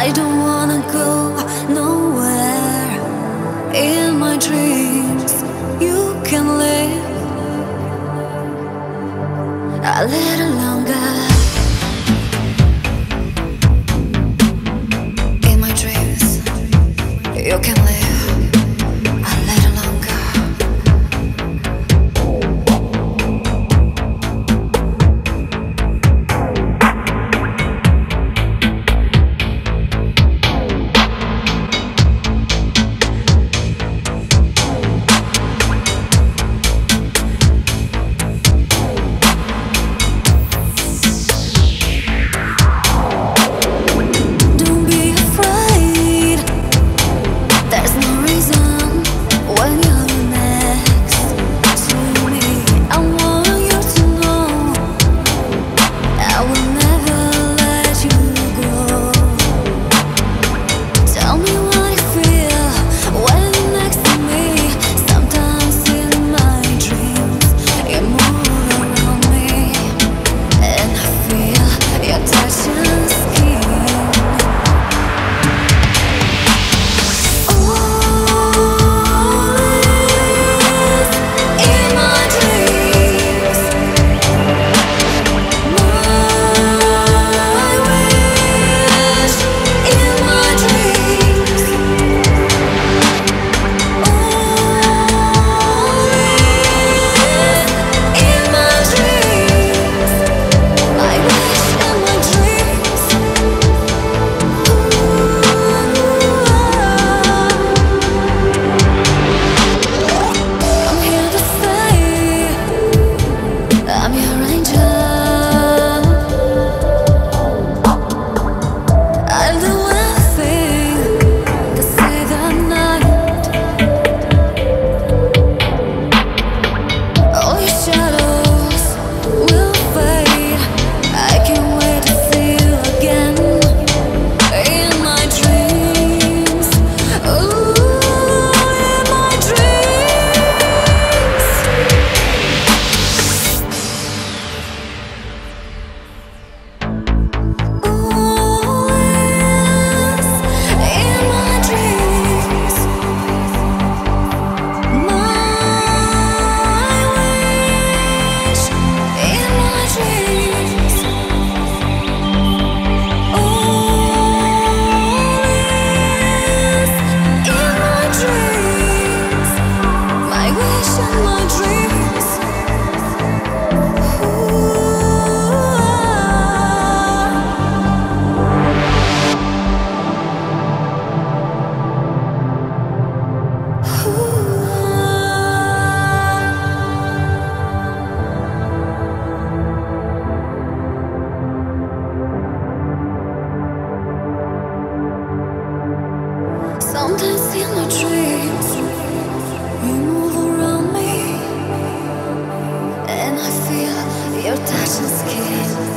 I don't wanna go nowhere in my dreams. You can live a little longer. In my dreams, you can live. Your touch and skin.